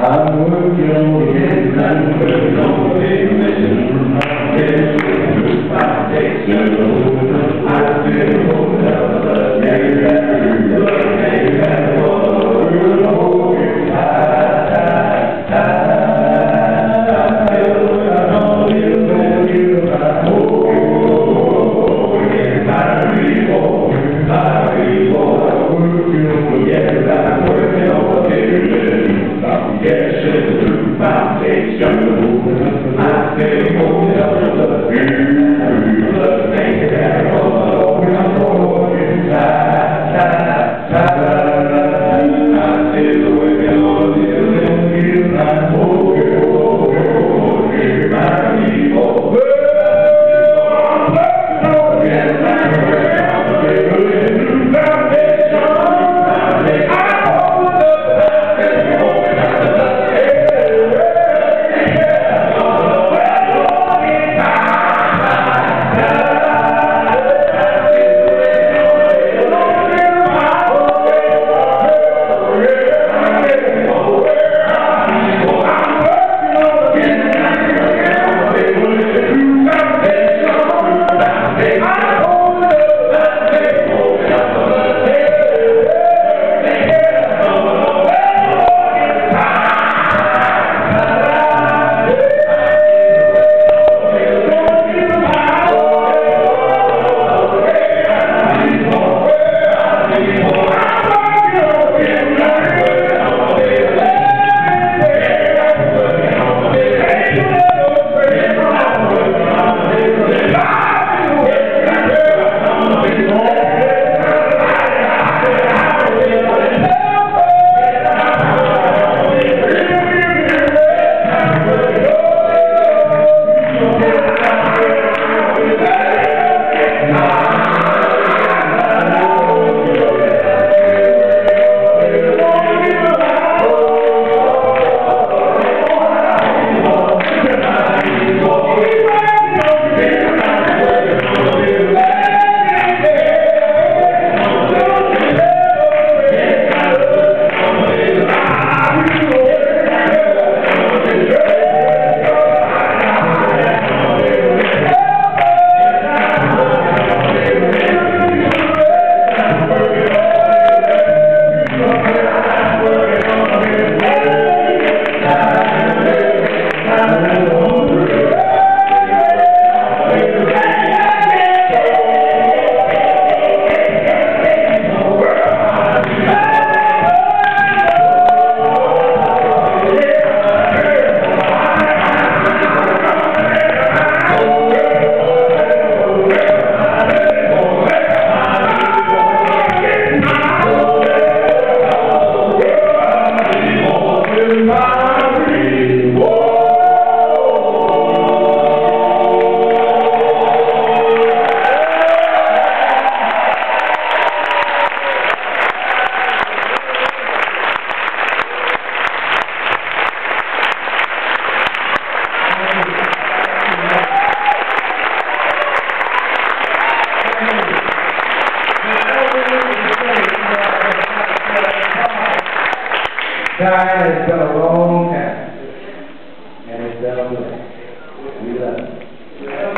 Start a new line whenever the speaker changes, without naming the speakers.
I'm working in Amen. Time has been a long time. And it's done well. We love you.